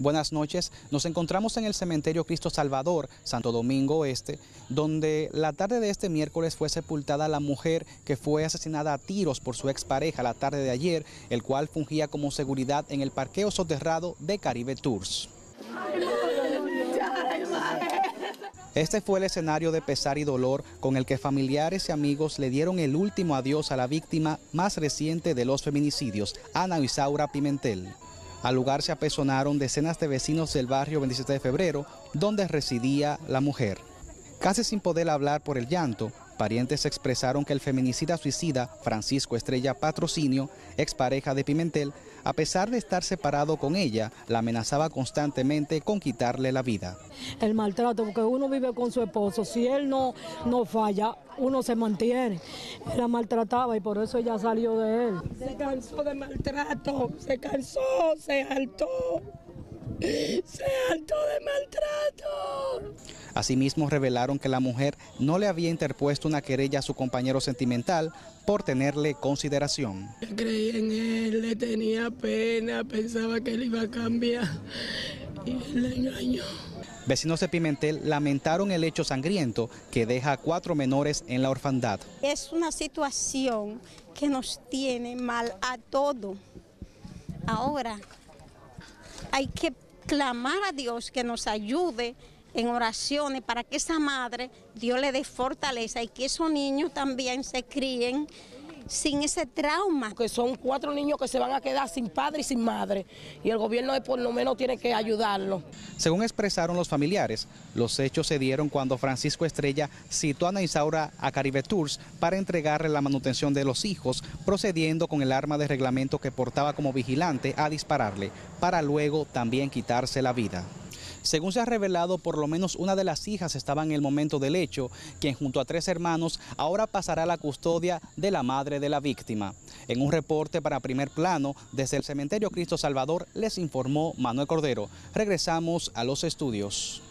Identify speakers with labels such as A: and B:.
A: Buenas noches. Nos encontramos en el cementerio Cristo Salvador, Santo Domingo Oeste, donde la tarde de este miércoles fue sepultada la mujer que fue asesinada a tiros por su expareja la tarde de ayer, el cual fungía como seguridad en el parqueo soterrado de Caribe Tours. Este fue el escenario de pesar y dolor con el que familiares y amigos le dieron el último adiós a la víctima más reciente de los feminicidios, Ana Isaura Pimentel. Al lugar se apesonaron decenas de vecinos del barrio 27 de febrero, donde residía la mujer. Casi sin poder hablar por el llanto, parientes expresaron que el feminicida suicida Francisco Estrella Patrocinio, expareja de Pimentel, a pesar de estar separado con ella, la amenazaba constantemente con quitarle la vida.
B: El maltrato, porque uno vive con su esposo, si él no, no falla, uno se mantiene. La maltrataba y por eso ella salió de él.
C: Se cansó de maltrato, se cansó, se hartó. Se hartó.
A: Asimismo revelaron que la mujer no le había interpuesto una querella a su compañero sentimental por tenerle consideración.
C: Creí en él, le tenía pena, pensaba que él iba a cambiar y él le engañó.
A: Vecinos de Pimentel lamentaron el hecho sangriento que deja a cuatro menores en la orfandad.
D: Es una situación que nos tiene mal a todos. Ahora hay que clamar a Dios que nos ayude en oraciones para que esa madre, Dios le dé fortaleza y que esos niños también se críen sin ese trauma.
E: Que son cuatro niños que se van a quedar sin padre y sin madre y el gobierno por lo menos tiene que ayudarlos.
A: Según expresaron los familiares, los hechos se dieron cuando Francisco Estrella citó a Ana Isaura a Caribe Tours para entregarle la manutención de los hijos, procediendo con el arma de reglamento que portaba como vigilante a dispararle, para luego también quitarse la vida. Según se ha revelado, por lo menos una de las hijas estaba en el momento del hecho, quien junto a tres hermanos ahora pasará la custodia de la madre de la víctima. En un reporte para primer plano, desde el cementerio Cristo Salvador, les informó Manuel Cordero. Regresamos a los estudios.